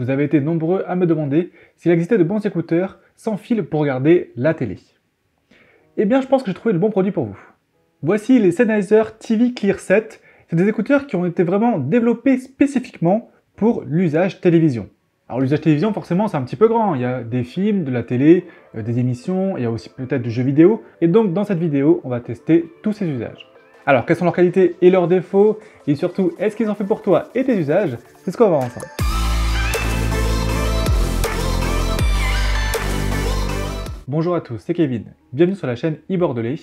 Vous avez été nombreux à me demander s'il existait de bons écouteurs sans fil pour regarder la télé. Eh bien, je pense que j'ai trouvé le bon produit pour vous. Voici les Sennheiser TV Clear 7. C'est des écouteurs qui ont été vraiment développés spécifiquement pour l'usage télévision. Alors l'usage télévision, forcément, c'est un petit peu grand. Il y a des films, de la télé, euh, des émissions, il y a aussi peut-être du jeu vidéo. Et donc, dans cette vidéo, on va tester tous ces usages. Alors, quelles sont leurs qualités et leurs défauts? Et surtout, est-ce qu'ils ont fait pour toi et tes usages? C'est ce qu'on va voir ensemble. Bonjour à tous, c'est Kevin. Bienvenue sur la chaîne e-Bordelais.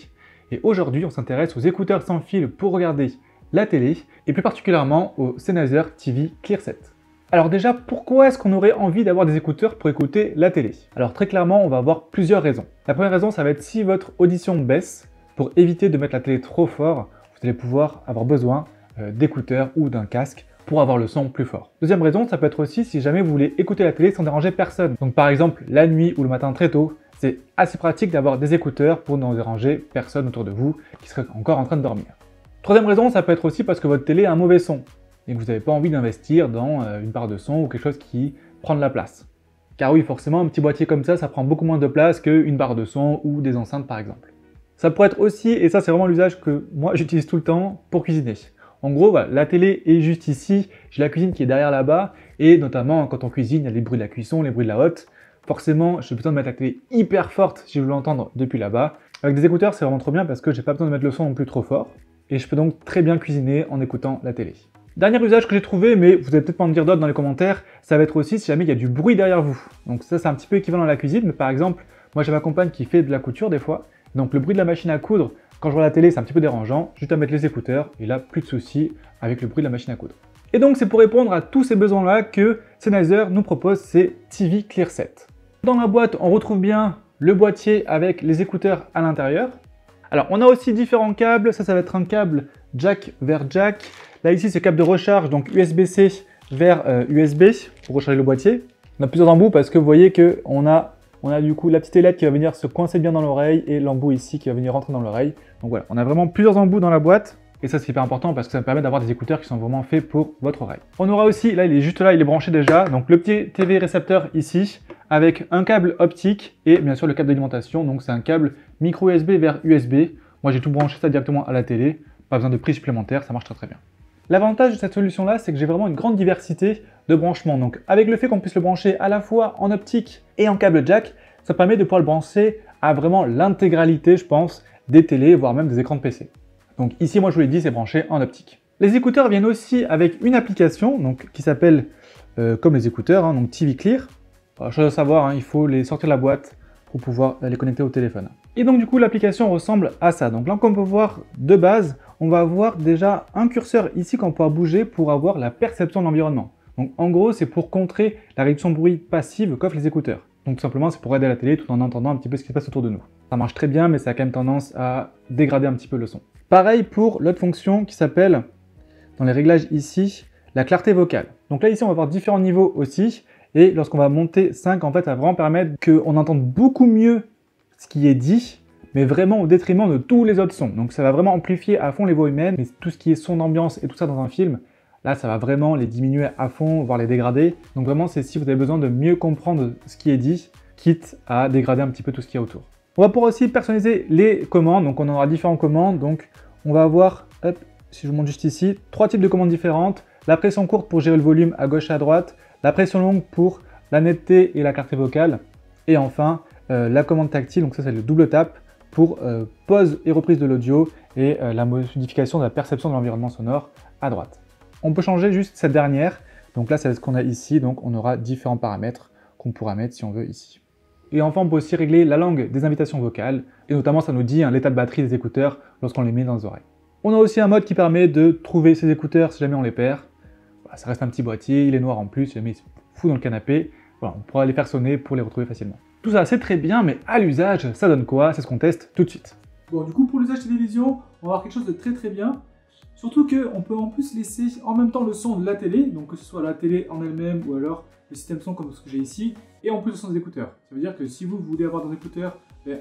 Et aujourd'hui, on s'intéresse aux écouteurs sans fil pour regarder la télé, et plus particulièrement au Sennheiser TV Clear 7. Alors déjà, pourquoi est-ce qu'on aurait envie d'avoir des écouteurs pour écouter la télé? Alors très clairement, on va avoir plusieurs raisons. La première raison, ça va être si votre audition baisse, pour éviter de mettre la télé trop fort, vous allez pouvoir avoir besoin euh, d'écouteurs ou d'un casque pour avoir le son plus fort. Deuxième raison, ça peut être aussi si jamais vous voulez écouter la télé sans déranger personne. Donc par exemple la nuit ou le matin très tôt, c'est assez pratique d'avoir des écouteurs pour ne déranger personne autour de vous qui serait encore en train de dormir. Troisième raison, ça peut être aussi parce que votre télé a un mauvais son et que vous n'avez pas envie d'investir dans euh, une barre de son ou quelque chose qui prend de la place. Car oui, forcément, un petit boîtier comme ça, ça prend beaucoup moins de place qu'une barre de son ou des enceintes par exemple. Ça pourrait être aussi, et ça c'est vraiment l'usage que moi j'utilise tout le temps pour cuisiner. En gros, la télé est juste ici, j'ai la cuisine qui est derrière là-bas, et notamment quand on cuisine, il y a les bruits de la cuisson, les bruits de la hotte. Forcément, j'ai besoin de mettre la télé hyper forte si je veux l'entendre depuis là-bas. Avec des écouteurs, c'est vraiment trop bien parce que j'ai pas besoin de mettre le son non plus trop fort, et je peux donc très bien cuisiner en écoutant la télé. Dernier usage que j'ai trouvé, mais vous allez peut-être pas en dire d'autres dans les commentaires, ça va être aussi si jamais il y a du bruit derrière vous. Donc ça c'est un petit peu équivalent à la cuisine, mais par exemple, moi j'ai ma compagne qui fait de la couture des fois, donc le bruit de la machine à coudre, quand je vois la télé, c'est un petit peu dérangeant, juste à mettre les écouteurs, et là, plus de soucis avec le bruit de la machine à coudre. Et donc c'est pour répondre à tous ces besoins-là que Sennheiser nous propose ces TV Clear 7. Dans la boîte, on retrouve bien le boîtier avec les écouteurs à l'intérieur. Alors on a aussi différents câbles, ça ça va être un câble jack vers jack. Là ici c'est câble de recharge, donc USB-C vers USB euh, pour recharger le boîtier. On a plusieurs embouts parce que vous voyez qu'on a on a du coup la petite ailette qui va venir se coincer bien dans l'oreille et l'embout ici qui va venir rentrer dans l'oreille. Donc voilà, on a vraiment plusieurs embouts dans la boîte. Et ça c'est hyper important parce que ça me permet d'avoir des écouteurs qui sont vraiment faits pour votre oreille. On aura aussi, là il est juste là, il est branché déjà, donc le petit TV récepteur ici, avec un câble optique et bien sûr le câble d'alimentation, donc c'est un câble micro USB vers USB. Moi j'ai tout branché ça directement à la télé, pas besoin de prise supplémentaire, ça marche très très bien. L'avantage de cette solution-là, c'est que j'ai vraiment une grande diversité de branchements. Donc avec le fait qu'on puisse le brancher à la fois en optique et en câble jack, ça permet de pouvoir le brancher à vraiment l'intégralité, je pense, des télés, voire même des écrans de PC. Donc ici, moi je vous l'ai dit, c'est branché en optique. Les écouteurs viennent aussi avec une application qui s'appelle, euh, comme les écouteurs, hein, donc TV Clear. chose à savoir, hein, il faut les sortir de la boîte pour pouvoir les connecter au téléphone. Et donc du coup, l'application ressemble à ça. Donc là, comme on peut voir de base, on va avoir déjà un curseur ici qu'on pourra bouger pour avoir la perception de l'environnement. Donc en gros, c'est pour contrer la réduction de bruit passive qu'offrent les écouteurs. Donc tout simplement, c'est pour aider la télé tout en entendant un petit peu ce qui se passe autour de nous. Ça marche très bien, mais ça a quand même tendance à dégrader un petit peu le son. Pareil pour l'autre fonction qui s'appelle, dans les réglages ici, la clarté vocale. Donc là, ici, on va avoir différents niveaux aussi. Et lorsqu'on va monter 5, en fait, ça va vraiment permettre qu'on entende beaucoup mieux ce qui est dit mais vraiment au détriment de tous les autres sons. Donc ça va vraiment amplifier à fond les voix humaines, mais tout ce qui est son d'ambiance et tout ça dans un film, là ça va vraiment les diminuer à fond, voire les dégrader. Donc vraiment c'est si vous avez besoin de mieux comprendre ce qui est dit, quitte à dégrader un petit peu tout ce qui est autour. On va pouvoir aussi personnaliser les commandes, donc on aura différentes commandes, donc on va avoir, hop, si je vous montre juste ici, trois types de commandes différentes. La pression courte pour gérer le volume à gauche et à droite, la pression longue pour la netteté et la clarté vocale, et enfin euh, la commande tactile, donc ça c'est le double tap, pour euh, pause et reprise de l'audio et euh, la modification de la perception de l'environnement sonore à droite. On peut changer juste cette dernière, donc là c'est ce qu'on a ici, donc on aura différents paramètres qu'on pourra mettre si on veut ici. Et enfin on peut aussi régler la langue des invitations vocales, et notamment ça nous dit hein, l'état de batterie des écouteurs lorsqu'on les met dans les oreilles. On a aussi un mode qui permet de trouver ces écouteurs si jamais on les perd. ça reste un petit boîtier, il est noir en plus, si jamais il se fout dans le canapé, on pourra les faire sonner pour les retrouver facilement. Tout ça c'est très bien, mais à l'usage, ça donne quoi? C'est ce qu'on teste tout de suite. Bon, du coup, pour l'usage télévision, on va avoir quelque chose de très très bien. Surtout qu'on peut en plus laisser en même temps le son de la télé, donc que ce soit la télé en elle-même ou alors le système son comme ce que j'ai ici, et en plus le son des écouteurs. Ça veut dire que si vous voulez avoir dans écouteurs ben,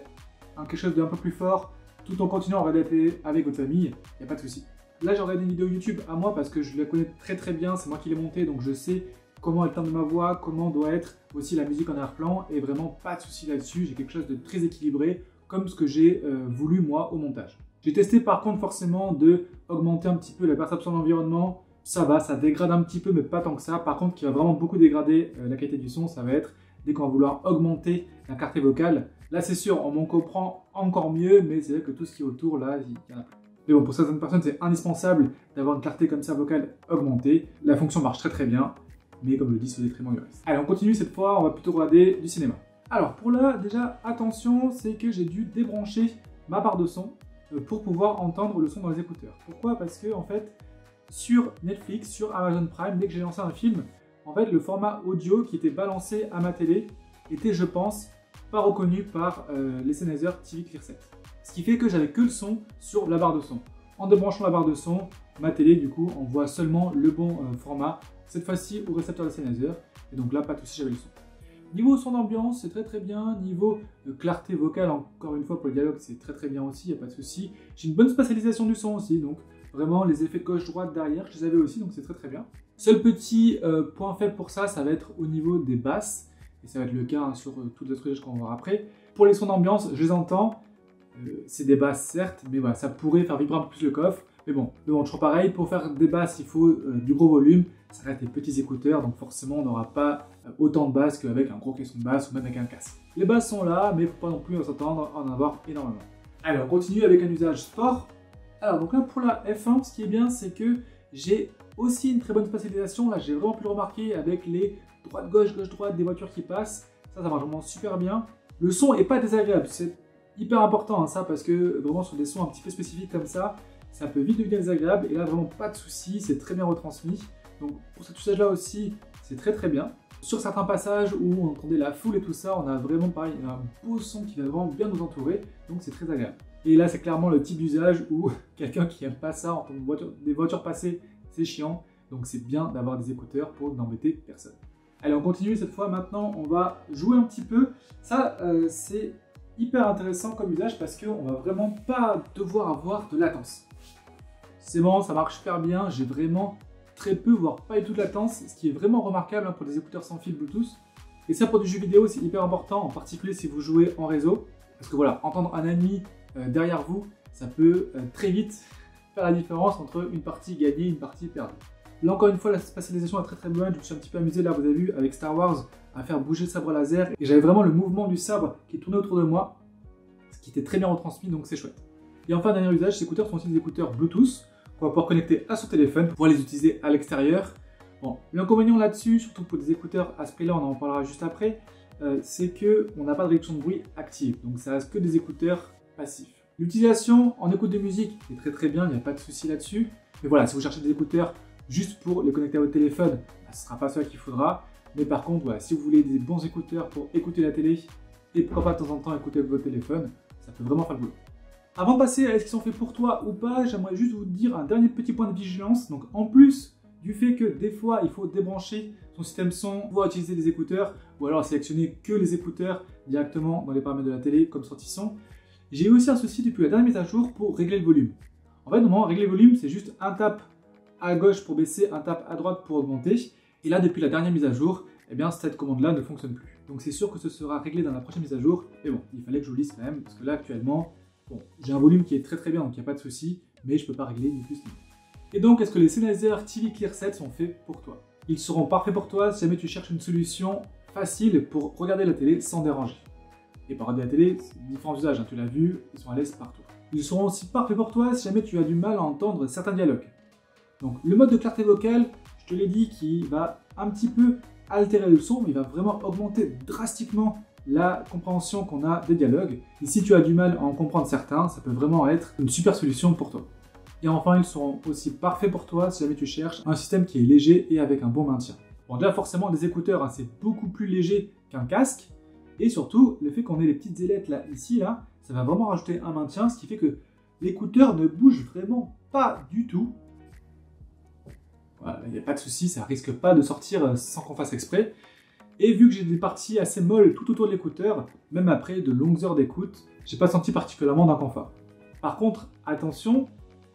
quelque chose d'un peu plus fort, tout en continuant à regarder la télé avec votre famille, il n'y a pas de souci. Là, j'aurai des vidéos YouTube à moi parce que je la connais très très bien, c'est moi qui l'ai monté, donc je sais comment est le ma voix, comment doit être aussi la musique en arrière-plan, et vraiment pas de souci là-dessus, j'ai quelque chose de très équilibré, comme ce que j'ai euh, voulu moi au montage. J'ai testé par contre forcément de augmenter un petit peu la perception de l'environnement, ça va, ça dégrade un petit peu, mais pas tant que ça. Par contre, qui va vraiment beaucoup dégrader euh, la qualité du son, ça va être dès qu'on va vouloir augmenter la clarté vocale. Là, c'est sûr, on m'en comprend encore mieux, mais c'est vrai que tout ce qui est autour, là, il y en a plus. Mais bon, pour certaines personnes, c'est indispensable d'avoir une clarté comme ça vocale augmentée. La fonction marche très très bien, mais comme je le dis, c'est au détriment du reste. Allez, on continue cette fois, on va plutôt regarder du cinéma. Alors, pour là, déjà, attention, c'est que j'ai dû débrancher ma barre de son pour pouvoir entendre le son dans les écouteurs. Pourquoi? Parce que, en fait, sur Netflix, sur Amazon Prime, dès que j'ai lancé un film, en fait, le format audio qui était balancé à ma télé était, je pense, pas reconnu par euh, les Sennheiser TV Clear 7. Ce qui fait que j'avais que le son sur la barre de son. En débranchant la barre de son, ma télé, du coup, envoie seulement le bon euh, format, cette fois-ci au récepteur de Sennheiser. Et donc là, pas de souci, j'avais le son. Niveau son d'ambiance, c'est très très bien. Niveau euh, clarté vocale, encore une fois, pour le dialogue, c'est très très bien aussi, il n'y a pas de souci. J'ai une bonne spatialisation du son aussi, donc Vraiment, les effets de gauche-droite derrière, je les avais aussi, donc c'est très très bien. Seul petit euh, point faible pour ça, ça va être au niveau des basses. Et ça va être le cas hein, sur euh, toutes les autres choses qu'on va voir après. Pour les sons d'ambiance, je les entends. Euh, c'est des basses certes, mais voilà, ça pourrait faire vibrer un peu plus le coffre. Mais bon, bon, toujours pareil, pour faire des basses, il faut du gros volume. Ça reste des petits écouteurs, donc forcément, on n'aura pas autant de basses qu'avec un gros caisson de basse ou même avec un casque. Les basses sont là, mais faut pas non plus s'attendre à en avoir énormément. Alors, on continue avec un usage sport. Alors donc là pour la F1, ce qui est bien c'est que j'ai aussi une très bonne spatialisation. Là j'ai vraiment pu le remarquer avec les droite-gauche, gauche-droite des voitures qui passent. Ça, ça marche vraiment super bien. Le son est pas désagréable, c'est hyper important hein, ça parce que vraiment sur des sons un petit peu spécifiques comme ça, ça peut vite devenir désagréable et là vraiment pas de souci, c'est très bien retransmis. Donc pour cet usage là aussi, c'est très très bien. Sur certains passages où on entendait la foule et tout ça, on a vraiment pareil, un beau son qui va vraiment bien nous entourer, donc c'est très agréable. Et là, c'est clairement le type d'usage où quelqu'un qui aime pas ça, en voiture, des voitures passées, c'est chiant. Donc c'est bien d'avoir des écouteurs pour n'embêter personne. Allez, on continue cette fois. Maintenant, on va jouer un petit peu. Ça, euh, c'est hyper intéressant comme usage parce qu'on va vraiment pas devoir avoir de latence. C'est bon, ça marche super bien. J'ai vraiment très peu, voire pas du tout de latence, ce qui est vraiment remarquable hein, pour des écouteurs sans fil Bluetooth. Et ça, pour du jeu vidéo, c'est hyper important, en particulier si vous jouez en réseau. Parce que voilà, entendre un ami euh, derrière vous, ça peut euh, très vite faire la différence entre une partie gagnée et une partie perdue. Là encore une fois, la spatialisation est très très bonne. Je me suis un petit peu amusé là, vous avez vu, avec Star Wars, à faire bouger le sabre laser. Et j'avais vraiment le mouvement du sabre qui tournait autour de moi, ce qui était très bien retransmis, donc c'est chouette. Et enfin, dernier usage, ces écouteurs sont aussi des écouteurs Bluetooth qu'on va pouvoir connecter à son téléphone pour pouvoir les utiliser à l'extérieur. Bon, l'inconvénient là-dessus, surtout pour des écouteurs à ce prix-là, on en parlera juste après, euh, c'est que on n'a pas de réduction de bruit active. Donc ça reste que des écouteurs passif. L'utilisation en écoute de musique est très très bien, il n'y a pas de souci là-dessus. Mais voilà, si vous cherchez des écouteurs juste pour les connecter à votre téléphone, bah, ce ne sera pas ça qu'il faudra. Mais par contre, si vous voulez des bons écouteurs pour écouter la télé et pourquoi pas de temps en temps écouter votre téléphone, ça peut vraiment faire le boulot. Avant de passer à est-ce qu'ils sont faits pour toi ou pas, j'aimerais juste vous dire un dernier petit point de vigilance. Donc en plus du fait que des fois il faut débrancher son système son pour utiliser des écouteurs ou alors sélectionner que les écouteurs directement dans les paramètres de la télé comme sortie son, j'ai aussi un souci depuis la dernière mise à jour pour régler le volume. En fait, normalement, régler le volume, c'est juste un tap à gauche pour baisser, un tap à droite pour augmenter. Et là, depuis la dernière mise à jour, eh bien, cette commande-là ne fonctionne plus. Donc c'est sûr que ce sera réglé dans la prochaine mise à jour. Mais bon, il fallait que je vous le dise quand même, parce que là, actuellement, bon, j'ai un volume qui est très très bien, donc il n'y a pas de souci, mais je ne peux pas régler ni plus ni moins. Et donc, est-ce que les Sennheiser TV Clear 7 sont faits pour toi? Ils seront parfaits pour toi si jamais tu cherches une solution facile pour regarder la télé sans déranger. Et par la télé, c'est différents usages, hein, tu l'as vu, ils sont à l'aise partout. Ils seront aussi parfaits pour toi si jamais tu as du mal à entendre certains dialogues. Donc le mode de clarté vocale, je te l'ai dit, qui va un petit peu altérer le son, mais il va vraiment augmenter drastiquement la compréhension qu'on a des dialogues. Et si tu as du mal à en comprendre certains, ça peut vraiment être une super solution pour toi. Et enfin, ils seront aussi parfaits pour toi si jamais tu cherches un système qui est léger et avec un bon maintien. Bon, déjà forcément, des écouteurs, hein, c'est beaucoup plus léger qu'un casque, et surtout, le fait qu'on ait les petites ailettes là, ici, là, ça va vraiment rajouter un maintien, ce qui fait que l'écouteur ne bouge vraiment pas du tout. Voilà, il n'y a pas de souci, ça risque pas de sortir euh, sans qu'on fasse exprès. Et vu que j'ai des parties assez molles tout autour de l'écouteur, même après de longues heures d'écoute, j'ai pas senti particulièrement d'inconfort. Par contre, attention,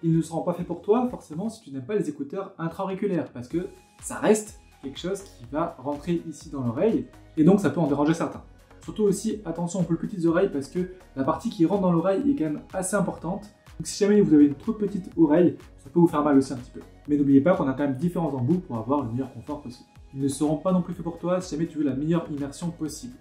ils ne seront pas faits pour toi forcément si tu n'aimes pas les écouteurs intra-auriculaires, parce que ça reste quelque chose qui va rentrer ici dans l'oreille, et donc ça peut en déranger certains. Surtout aussi, attention aux plus petites oreilles parce que la partie qui rentre dans l'oreille est quand même assez importante. Donc si jamais vous avez une trop petite oreille, ça peut vous faire mal aussi un petit peu. Mais n'oubliez pas qu'on a quand même différents embouts pour avoir le meilleur confort possible. Ils ne seront pas non plus faits pour toi si jamais tu veux la meilleure immersion possible.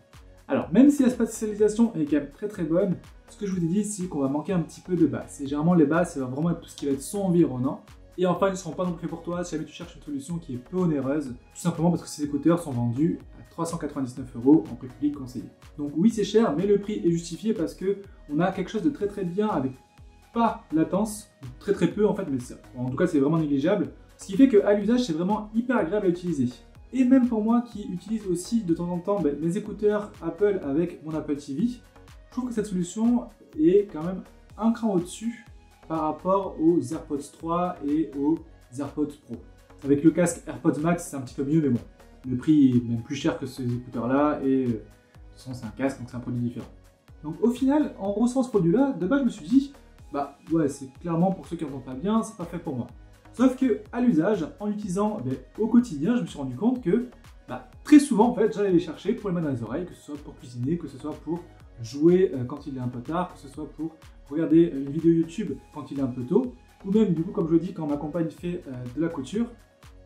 Alors, même si la spatialisation est quand même très très bonne, ce que je vous ai dit, c'est qu'on va manquer un petit peu de basses. Et généralement, les basses, ça va vraiment être tout ce qui va être son environnant. Et enfin, ils ne seront pas non plus faits pour toi si jamais tu cherches une solution qui est peu onéreuse, tout simplement parce que ces écouteurs sont vendus à 399 euros en prix public conseillé. Donc oui, c'est cher, mais le prix est justifié parce que on a quelque chose de très très bien avec pas latence, très très peu en fait, mais en tout cas c'est vraiment négligeable. Ce qui fait qu'à l'usage, c'est vraiment hyper agréable à utiliser. Et même pour moi qui utilise aussi de temps en temps ben, mes écouteurs Apple avec mon Apple TV, je trouve que cette solution est quand même un cran au-dessus par rapport aux AirPods 3 et aux AirPods Pro. Avec le casque AirPods Max, c'est un petit peu mieux, mais bon, le prix est même plus cher que ces écouteurs-là, et euh, de toute façon, c'est un casque, donc c'est un produit différent. Donc au final, en recevant ce produit-là, de base, je me suis dit, bah ouais, c'est clairement pour ceux qui n'entendent pas bien, c'est pas fait pour moi. Sauf que à l'usage, en l'utilisant ben, au quotidien, je me suis rendu compte que bah, très souvent, en fait, j'allais les chercher pour les mettre dans les oreilles, que ce soit pour cuisiner, que ce soit pour jouer euh, quand il est un peu tard, que ce soit pour regarder une vidéo YouTube quand il est un peu tôt, ou même du coup, comme je le dis, quand ma compagne fait euh, de la couture,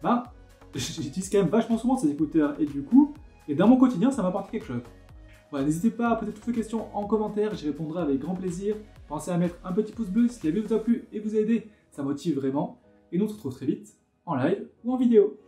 bah, j'utilise quand même vachement souvent ces écouteurs, et du coup, et dans mon quotidien, ça m'apporte quelque chose. N'hésitez pas à poser toutes vos questions en commentaire, j'y répondrai avec grand plaisir. Pensez à mettre un petit pouce bleu si la vidéo vous a plu et vous a aidé, ça motive vraiment. Et nous on se retrouve très vite en live ou en vidéo.